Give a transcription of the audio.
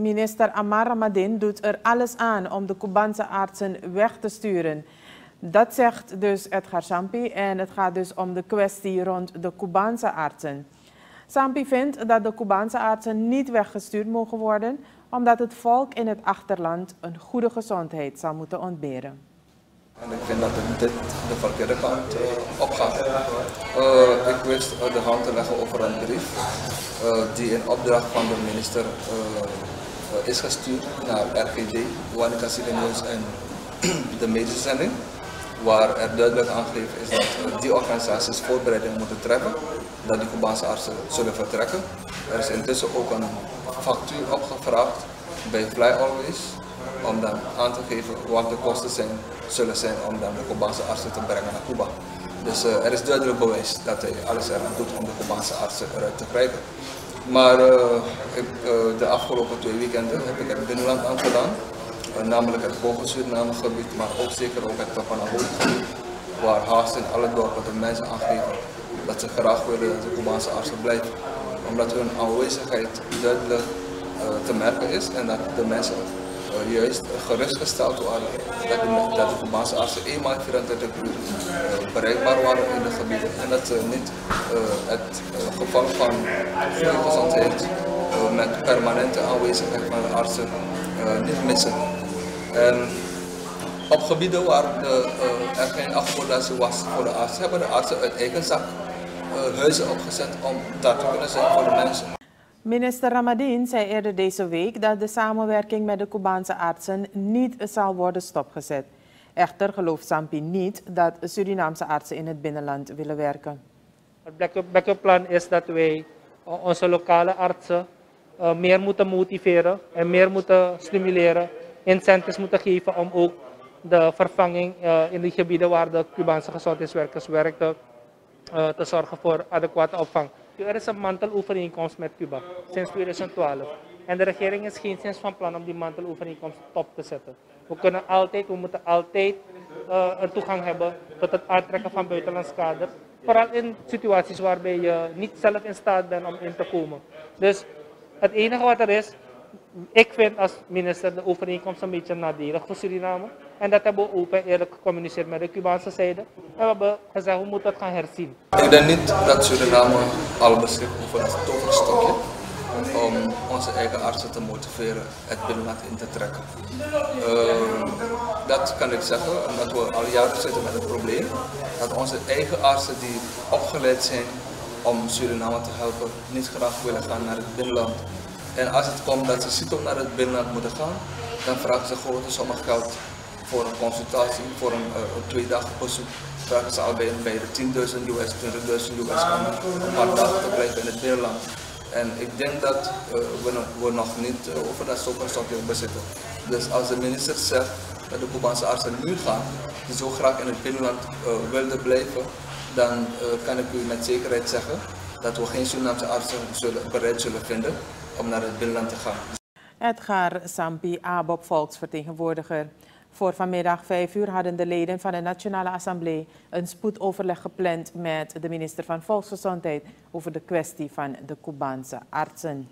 Minister Amar Ramadin doet er alles aan om de Cubaanse artsen weg te sturen. Dat zegt dus Edgar Sampi en het gaat dus om de kwestie rond de Cubaanse artsen. Sampi vindt dat de Cubaanse artsen niet weggestuurd mogen worden, omdat het volk in het achterland een goede gezondheid zal moeten ontberen. En ik vind dat dit de verkeerde kant uh, opgaat. Uh, ik wist uh, de hand te leggen over een brief die in opdracht van de minister is gestuurd naar RGD, Juanica Sirenius en de medische zending. Waar er duidelijk aangegeven is dat die organisaties voorbereiding moeten treffen, dat die Cubaanse artsen zullen vertrekken. Er is intussen ook een factuur opgevraagd bij Fly Always om dan aan te geven wat de kosten zijn, zullen zijn om dan de Cubaanse artsen te brengen naar Cuba. Dus uh, er is duidelijk bewijs dat hij alles eraan doet om de Cubaanse artsen eruit te krijgen. Maar uh, ik, uh, de afgelopen twee weekenden heb ik het binnenland aangedaan, namelijk het Boven Suriname gebied, maar ook zeker ook het Tapanahoe gebied, waar haast in alle dorpen de mensen aangeven dat ze graag willen dat de Cubaanse artsen blijven. Omdat hun aanwezigheid duidelijk te merken is en dat de mensen juist gerustgesteld waren dat de, dat de Cubaanse artsen eenmaal 24 uur uh, bereikbaar waren in de gebieden en dat ze niet uh, het geval van gezondheid met permanente aanwezigheid van de artsen niet missen. En op gebieden waar de, er geen accommodatie was voor de artsen, hebben de artsen uit eigen zak huizen opgezet om daar te kunnen zijn voor de mensen. Minister Ramadin zei eerder deze week dat de samenwerking met de Cubaanse artsen niet zal worden stopgezet. Echter gelooft Sampi niet dat Surinaamse artsen in het binnenland willen werken. Het backup plan is dat wij onze lokale artsen uh, meer moeten motiveren en meer moeten stimuleren, incentives moeten geven om ook de vervanging uh, in die gebieden waar de Cubaanse gezondheidswerkers werken, te zorgen voor adequate opvang. Er is een mantelovereenkomst met Cuba sinds 2012. En de regering is geen sinds van plan om die mantelovereenkomst top te zetten. We kunnen altijd, we moeten altijd uh, een toegang hebben tot het aantrekken van buitenlands kader. Vooral in situaties waarbij je niet zelf in staat bent om in te komen. Dus het enige wat er is, ik vind als minister de overeenkomst een beetje nadelig voor Suriname. En dat hebben we open eerlijk gecommuniceerd met de Cubaanse zijde. En we hebben gezegd, we moeten het gaan herzien. Ik denk niet dat Suriname al beschikt over een toverstokje om onze eigen artsen te motiveren het binnenland in te trekken. Uh, dat kan ik zeggen, omdat we al jaren zitten met het probleem dat onze eigen artsen die opgeleid zijn om Suriname te helpen, niet graag willen gaan naar het binnenland en als het komt dat ze ziet naar het binnenland moeten gaan, dan vragen ze grote sommen geld voor een consultatie, voor een, uh, een twee dagen bezoek. Vragen ze al bij, bij de 10.000 US, 20.000 US om een paar dagen te blijven in het binnenland. En ik denk dat uh, we, we, nog niet uh, over dat stokje bezitten. Dus als de minister zegt dat de Cubaanse artsen nu gaan, die zo graag in het binnenland wilden blijven, dan kan ik u met zekerheid zeggen dat we geen Surinaamse artsen zullen, bereid zullen vinden om naar het binnenland te gaan. Edgar Sampi, ABOP volksvertegenwoordiger. Voor vanmiddag 5 uur hadden de leden van de Nationale Assemblée een spoedoverleg gepland met de minister van Volksgezondheid over de kwestie van de Cubaanse artsen.